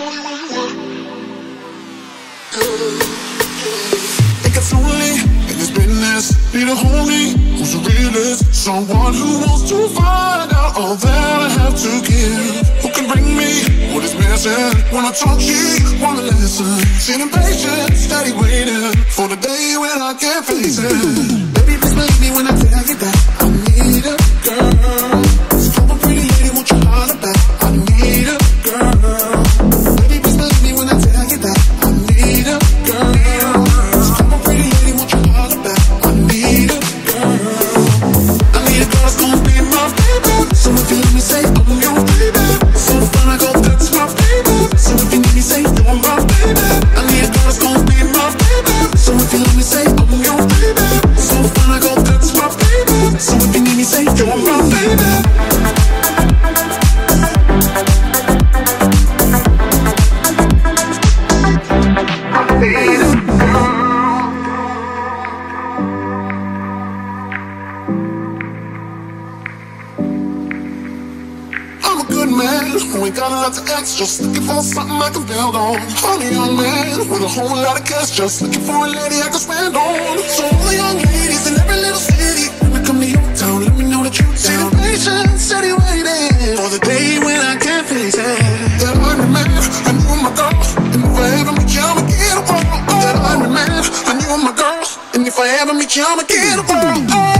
Think it's lonely in this business. Need a homie who's a realist. Someone who wants to find out all that I have to give. Who can bring me what is missing? When I talk, she wanna listen. Sitting patient, steady waiting for the day when I can face it. Baby, please believe me when I tell you that I need a girl. for something I can build on. I'm a young man with a whole lot of cash, just looking for a lady I can spend on. So all the young ladies in every little city, when they come to your town, let me know that you're down. See the patient, steady waiting for the day when I can face it. That I remember, I knew my girl, and if I ever meet you, I'ma get along. That I'm the man, I knew my girl, and if I ever meet you, I'ma get along. Oh.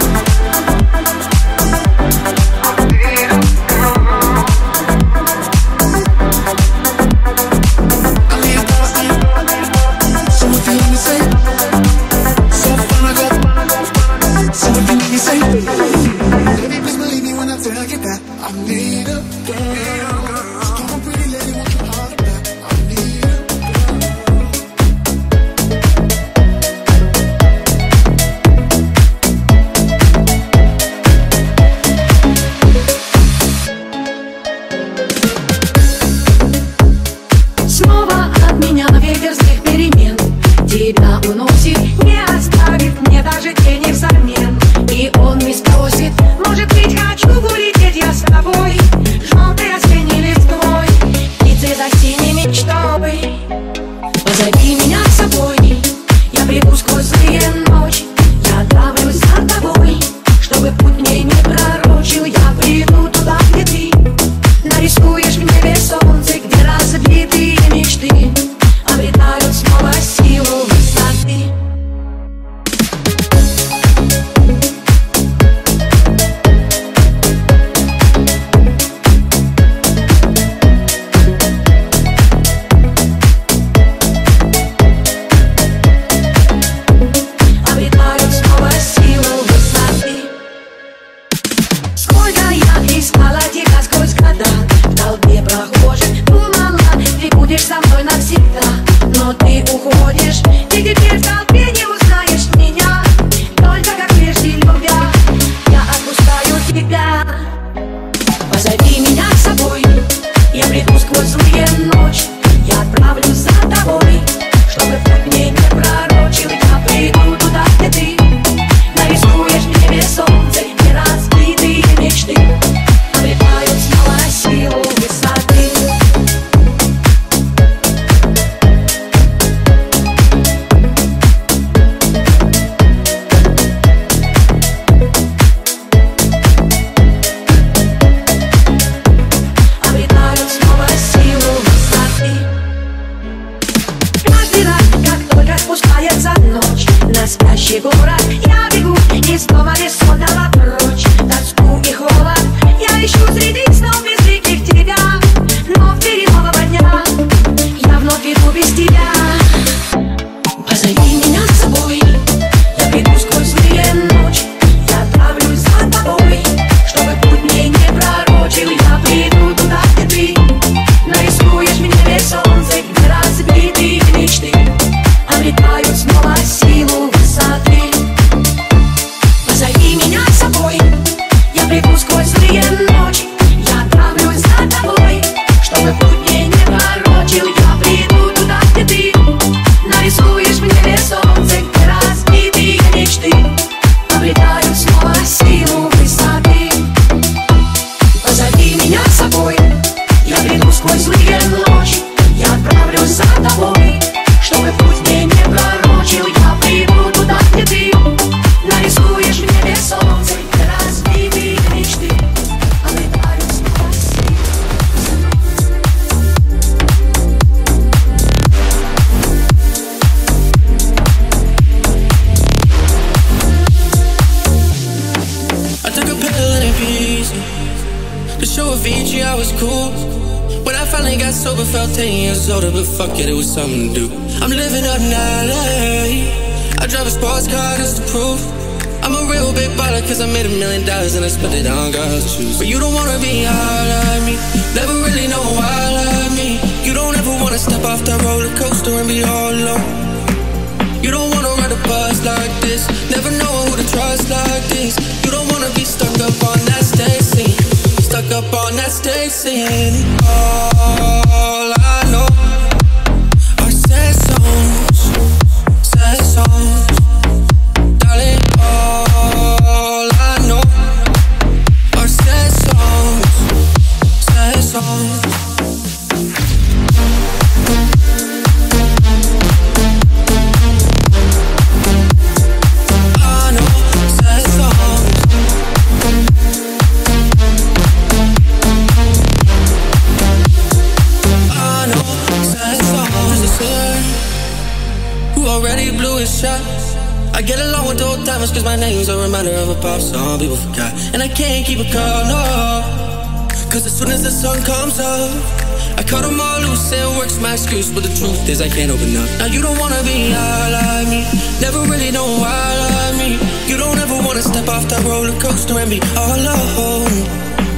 truth is I can't open up. Now you don't wanna be high like me. Never really know why like me. You don't ever wanna step off that roller coaster and be all alone.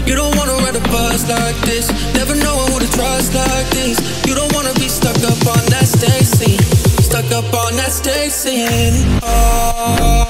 You don't wanna ride a bus like this. Never know who to trust like this. You don't wanna be stuck up on that stage scene. Stuck up on that stage scene. Oh.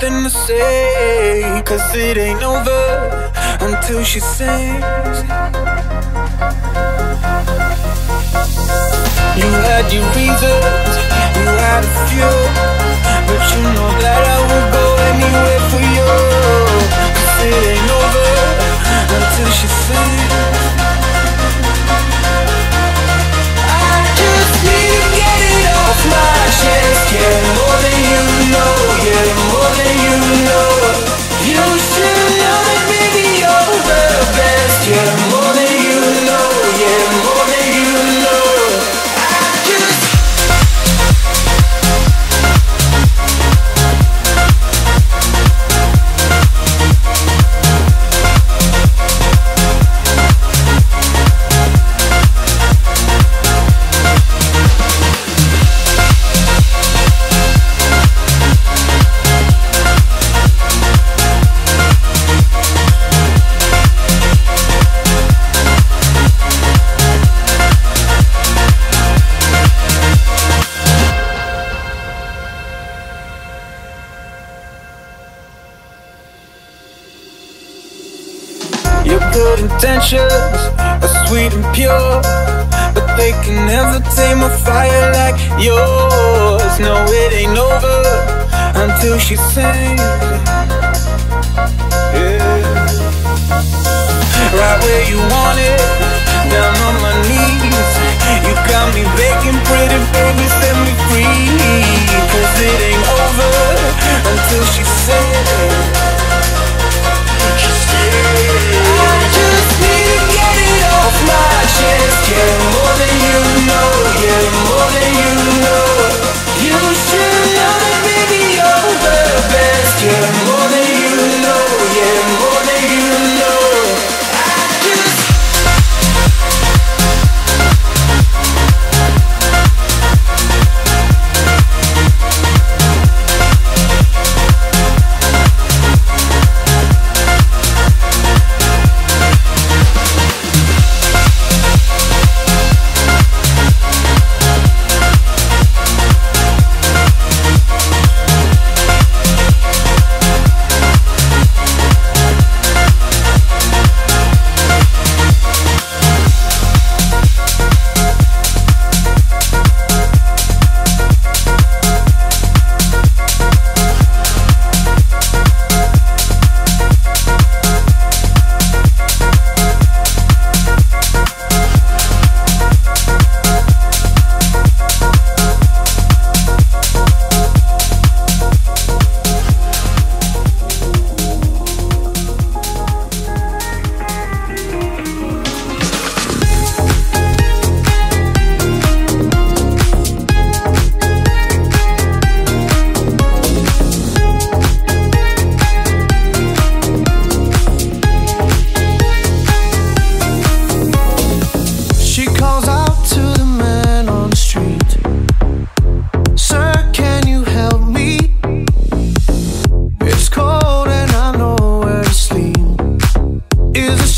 Got something to say. good intentions are sweet and pure But they can never tame a fire like yours. No, it ain't over until she sings. Yeah. Right where you want it, down on my knees. You got me begging, pretty baby, set me free. Cause it ain't over until she sings She sings my chance, care more than you know, get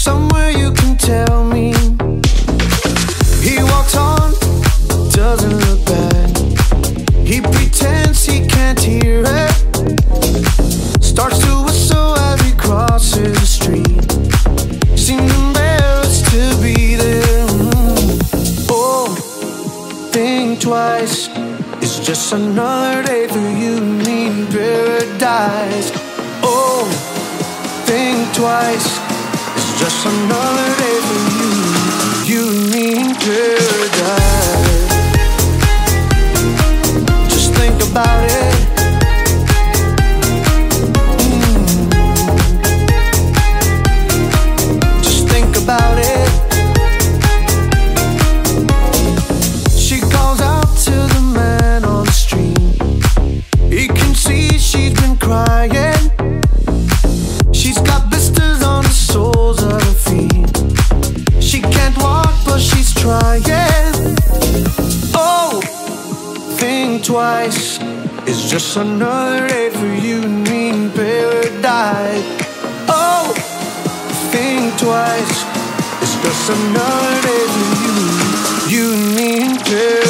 somewhere you can tell me. He walks on, doesn't look back. He pretends he can't hear it. Starts to whistle as he crosses the street. Seems embarrassed to be there. Oh, think twice. It's just another day for you and me in paradise. Oh, think twice. Some other day for you, you and me and. Just another day for you and me in paradise. Oh, think twice. It's just another day for you, you and me in paradise.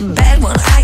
your bed when I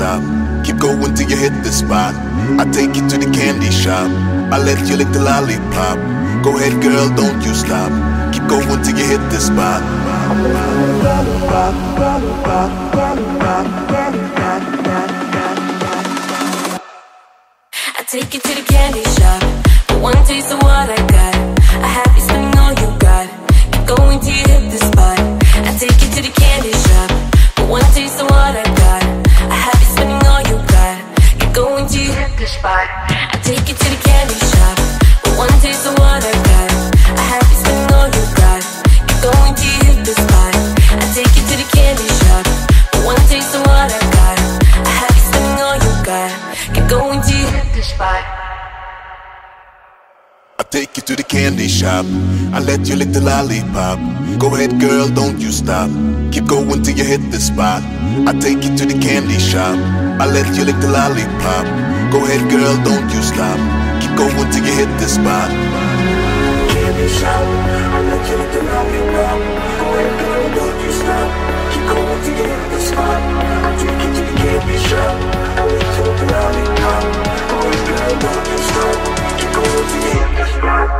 stop. Keep going till you hit the spot. I take you to the candy shop. I let you lick the lollipop. Go ahead, girl, don't you stop. Keep going till you hit the spot. I take you to the candy shop. But one taste of what I got. I have you spending all you got. Keep going till you candy shop. I let you lick the lollipop. Go ahead, girl, don't you stop. Keep going till you hit the spot. I take you to the candy shop. I let you lick the lollipop. Go ahead, girl, don't you stop. Keep going till you hit the spot. Candy shop. I let you lick the lollipop. Go ahead, girl, don't you stop. Keep going till you hit the spot. I take you to the candy shop. I let you lick the lollipop. Go ahead, girl, don't you stop. Keep going till you hit the spot.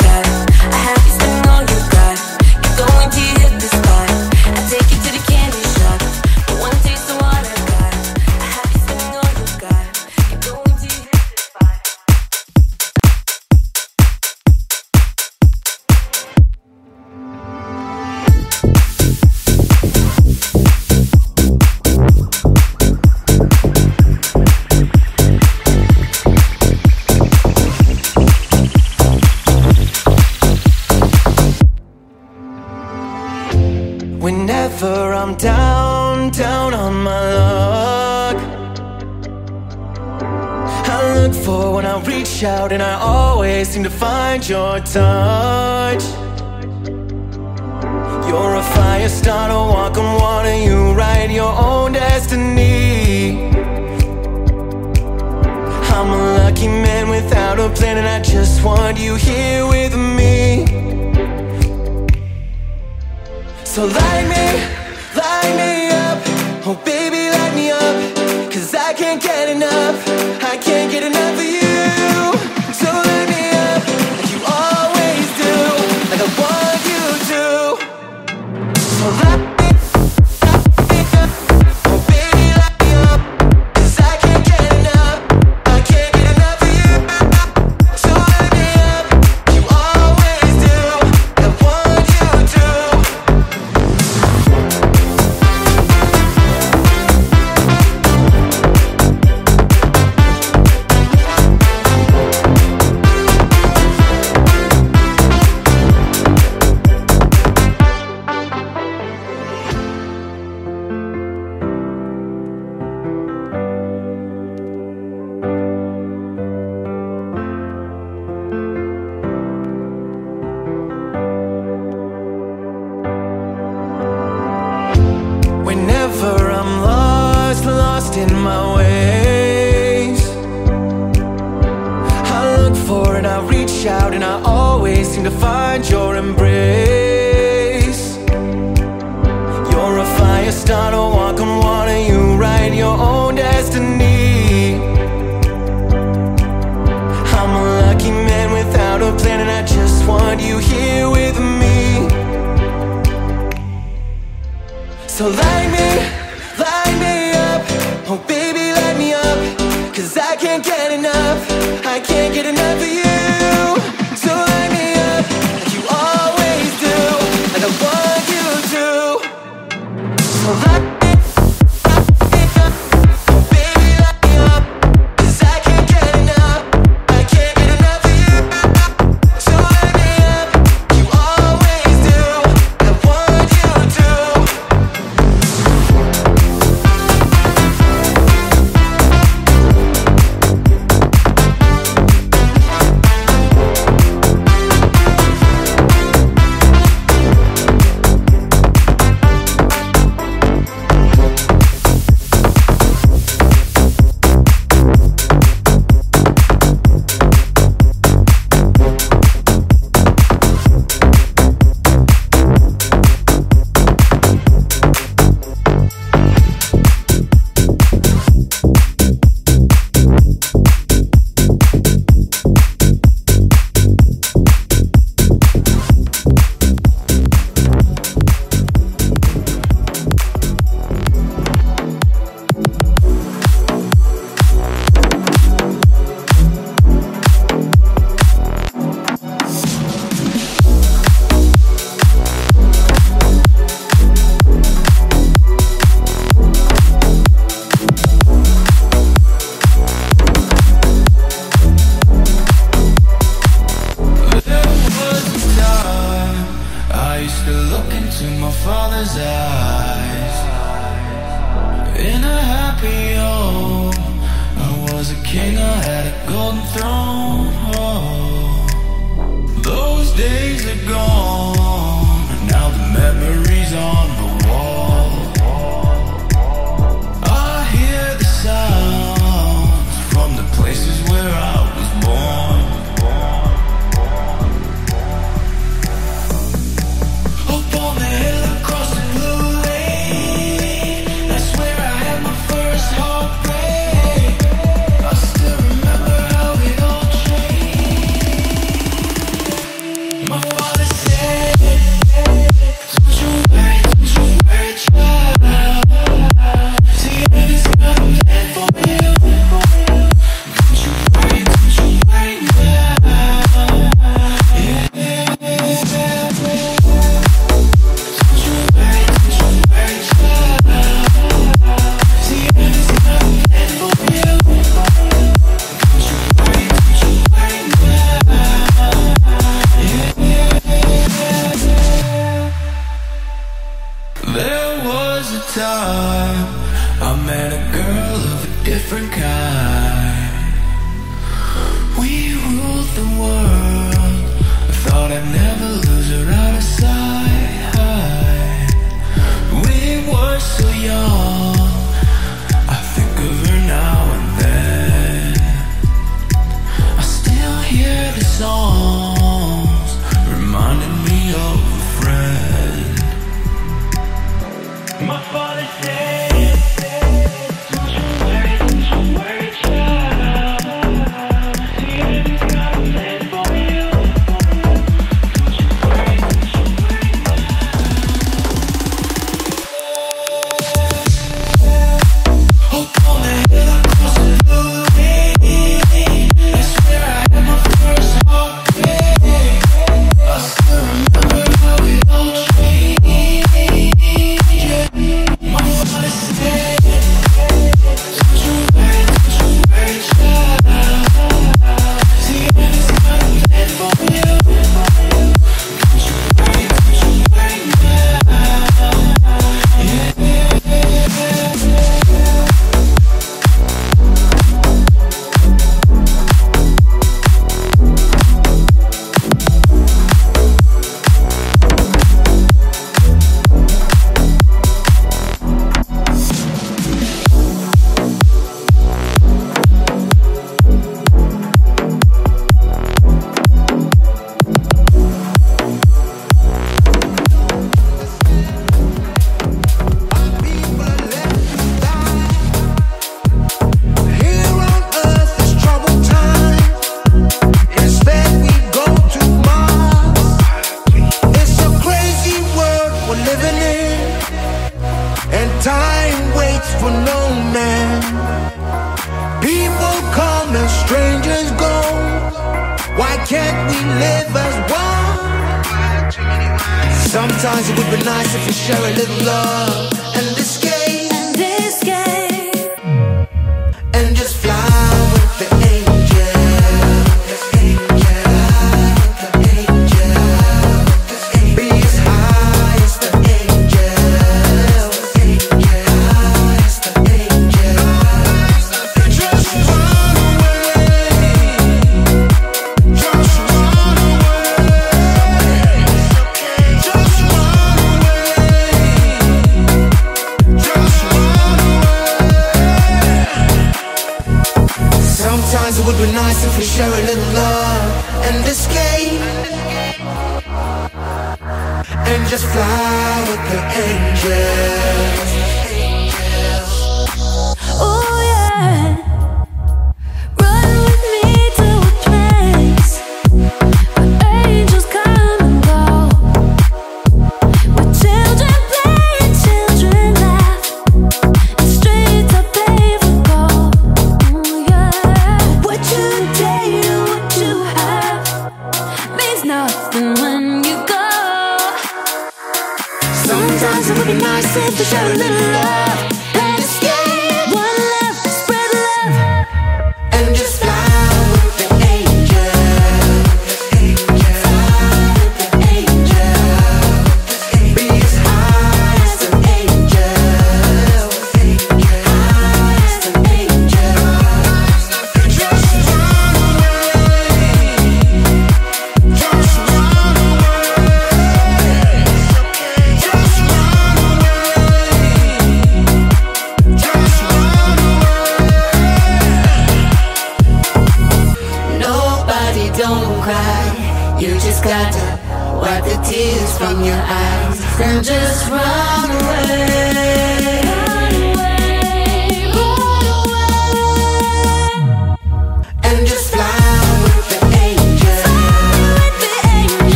find your touch. You're a fire starter, walk on water You write your own destiny. I'm a lucky man without a plan And I just want you here with me. So light me to like me.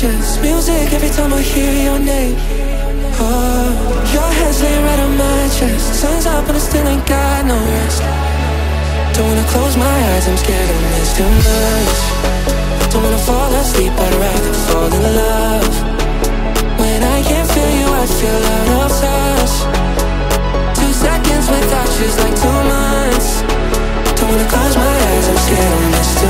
touches Music every time I hear your name. Oh, Your hands lay right on my chest. Sun's up and I still ain't got no rest. Don't wanna close my eyes, I'm scared I miss too much Don't wanna fall asleep, I'd rather fall in love. When I can't feel you, I feel out of touch. Two seconds without you's like two months. Don't wanna close my eyes, I'm scared I miss too